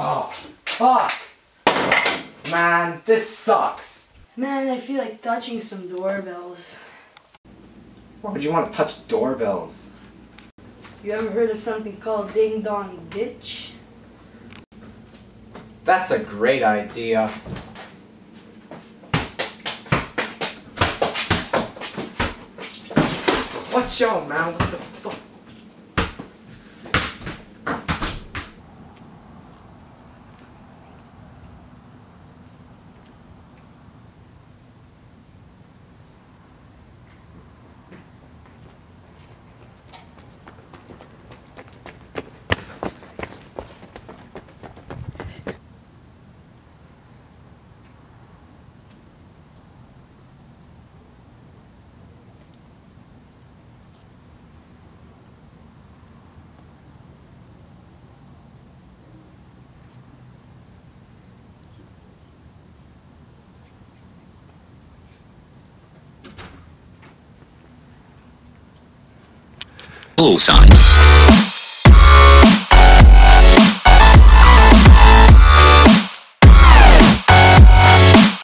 Oh, fuck! Man, this sucks. Man, I feel like touching some doorbells. Why would you want to touch doorbells? You ever heard of something called Ding Dong Ditch? That's a great idea. Watch out, man. What the fuck? Bullseye.